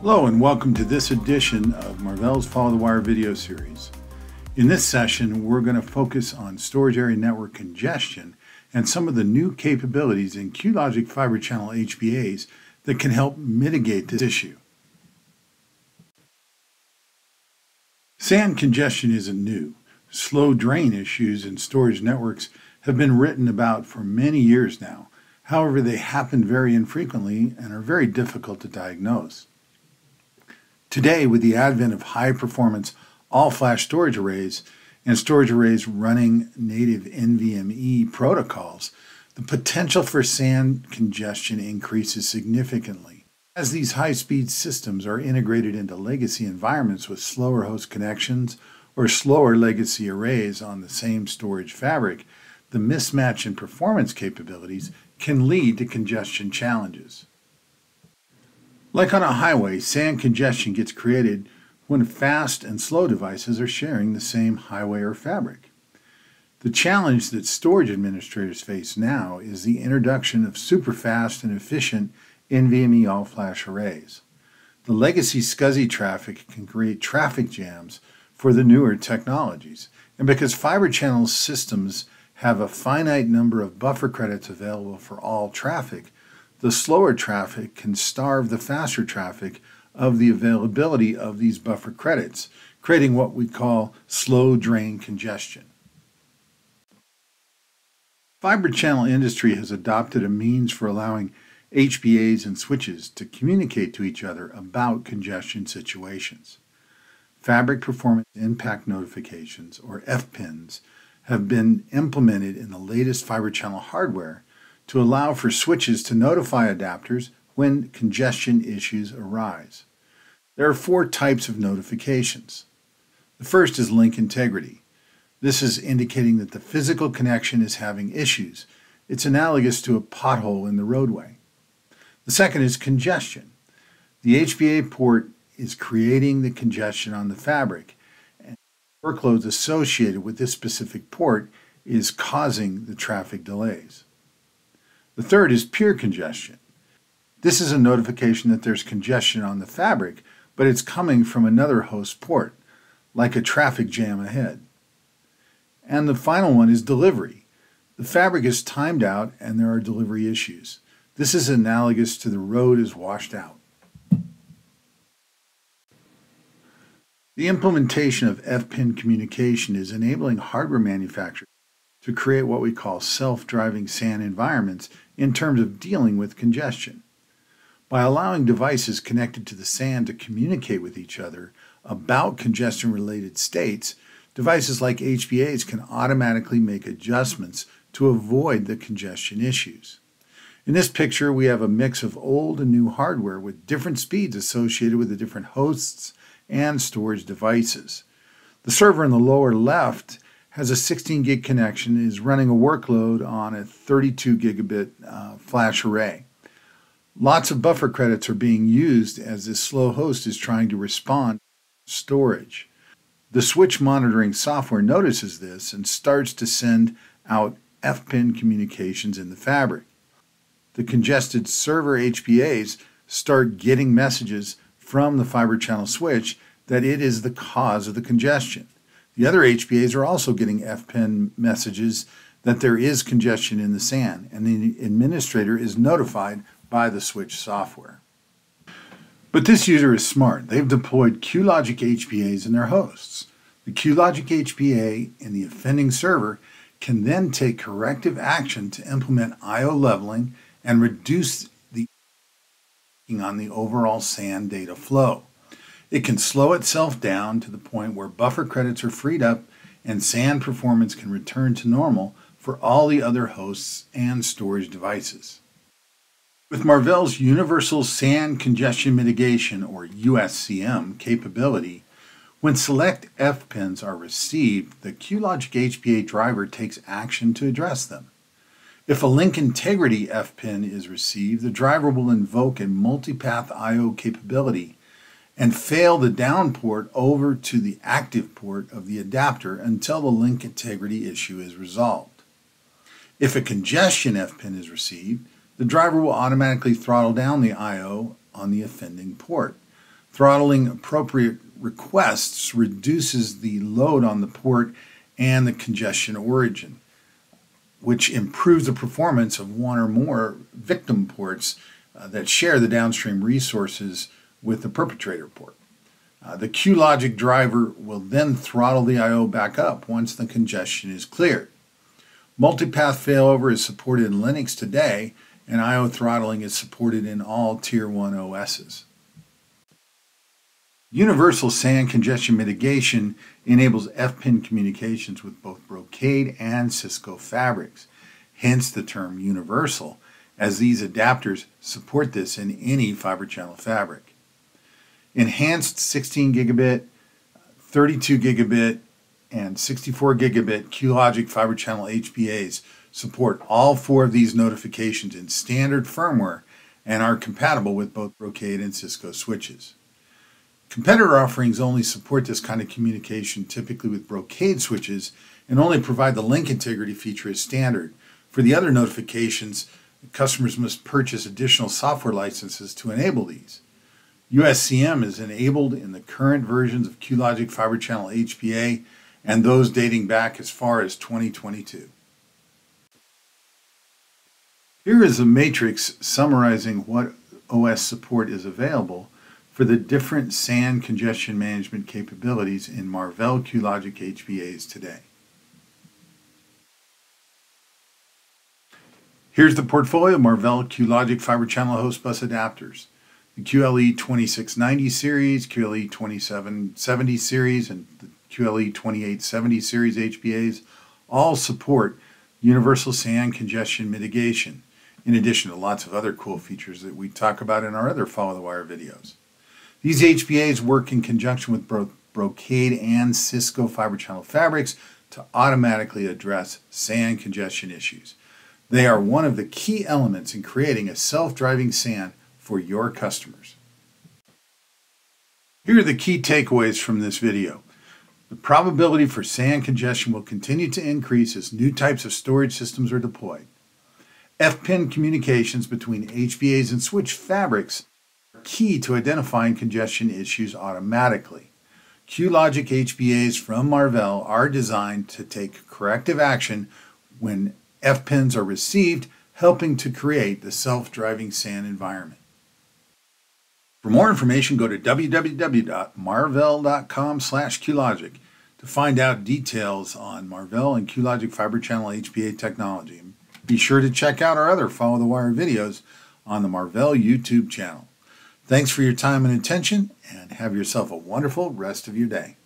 Hello and welcome to this edition of Marvell's Follow the Wire video series. In this session, we're going to focus on storage area network congestion and some of the new capabilities in QLogic fiber channel HBAs that can help mitigate this issue. SAN congestion isn't new. Slow drain issues in storage networks have been written about for many years now. However, they happen very infrequently and are very difficult to diagnose. Today, with the advent of high performance all flash storage arrays and storage arrays running native NVMe protocols, the potential for SAN congestion increases significantly. As these high speed systems are integrated into legacy environments with slower host connections or slower legacy arrays on the same storage fabric, the mismatch in performance capabilities can lead to congestion challenges. Like on a highway, SAN congestion gets created when fast and slow devices are sharing the same highway or fabric. The challenge that storage administrators face now is the introduction of super fast and efficient NVMe all flash arrays. The legacy SCSI traffic can create traffic jams for the newer technologies. And because fiber channel systems have a finite number of buffer credits available for all traffic, the slower traffic can starve the faster traffic of the availability of these buffer credits, creating what we call slow drain congestion. Fiber channel industry has adopted a means for allowing HBAs and switches to communicate to each other about congestion situations. Fabric Performance Impact Notifications, or FPINs, have been implemented in the latest fiber channel hardware to allow for switches to notify adapters when congestion issues arise. There are four types of notifications. The first is link integrity. This is indicating that the physical connection is having issues. It's analogous to a pothole in the roadway. The second is congestion. The HBA port is creating the congestion on the fabric, and workloads associated with this specific port is causing the traffic delays. The third is peer congestion. This is a notification that there's congestion on the fabric, but it's coming from another host port, like a traffic jam ahead. And the final one is delivery. The fabric is timed out and there are delivery issues. This is analogous to the road is washed out. The implementation of FPIN communication is enabling hardware manufacturers to create what we call self-driving SAN environments in terms of dealing with congestion. By allowing devices connected to the SAN to communicate with each other about congestion related states, devices like HBAs can automatically make adjustments to avoid the congestion issues. In this picture, we have a mix of old and new hardware with different speeds associated with the different hosts and storage devices. The server in the lower left has a 16 gig connection is running a workload on a 32 gigabit uh, flash array. Lots of buffer credits are being used as this slow host is trying to respond to storage. The switch monitoring software notices this and starts to send out FPIN communications in the fabric. The congested server HBAs start getting messages from the fiber channel switch that it is the cause of the congestion. The other HBAs are also getting FPIN messages that there is congestion in the SAN, and the administrator is notified by the switch software. But this user is smart. They've deployed QLogic HBAs in their hosts. The QLogic HBA in the offending server can then take corrective action to implement I/O leveling and reduce the on the overall SAN data flow. It can slow itself down to the point where buffer credits are freed up and SAN performance can return to normal for all the other hosts and storage devices. With Marvell's Universal SAN Congestion Mitigation, or USCM, capability, when select FPINs are received, the QLogic HBA driver takes action to address them. If a link integrity FPIN is received, the driver will invoke a multipath I.O. capability and fail the down port over to the active port of the adapter until the link integrity issue is resolved. If a congestion FPIN is received, the driver will automatically throttle down the I.O. on the offending port. Throttling appropriate requests reduces the load on the port and the congestion origin, which improves the performance of one or more victim ports uh, that share the downstream resources with the perpetrator port. Uh, the QLogic driver will then throttle the I.O. back up once the congestion is cleared. Multipath failover is supported in Linux today, and I.O. throttling is supported in all Tier 1 OSs. Universal SAN congestion mitigation enables FPIN communications with both Brocade and Cisco fabrics, hence the term universal, as these adapters support this in any fiber channel fabric. Enhanced 16 gigabit, 32 gigabit, and 64 gigabit QLogic fiber channel HBAs support all four of these notifications in standard firmware and are compatible with both Brocade and Cisco switches. Competitor offerings only support this kind of communication typically with Brocade switches and only provide the link integrity feature as standard. For the other notifications, customers must purchase additional software licenses to enable these. USCM is enabled in the current versions of QLogic Fiber Channel HBA and those dating back as far as 2022. Here is a matrix summarizing what OS support is available for the different SAN congestion management capabilities in Marvell QLogic HBAs today. Here's the portfolio of Marvell QLogic fiber channel host bus adapters. QLE 2690 series, QLE 2770 series, and the QLE 2870 series HBAs all support universal SAN congestion mitigation, in addition to lots of other cool features that we talk about in our other Follow the Wire videos. These HBAs work in conjunction with both Brocade and Cisco fiber channel fabrics to automatically address SAN congestion issues. They are one of the key elements in creating a self-driving SAN for your customers. Here are the key takeaways from this video. The probability for SAN congestion will continue to increase as new types of storage systems are deployed. FPIN communications between HBAs and switch fabrics are key to identifying congestion issues automatically. QLogic HBAs from Marvell are designed to take corrective action when FPINs are received, helping to create the self-driving SAN environment. For more information, go to www.marvell.com slash QLogic to find out details on Marvell and QLogic Fiber Channel HBA technology. Be sure to check out our other Follow the Wire videos on the Marvell YouTube channel. Thanks for your time and attention, and have yourself a wonderful rest of your day.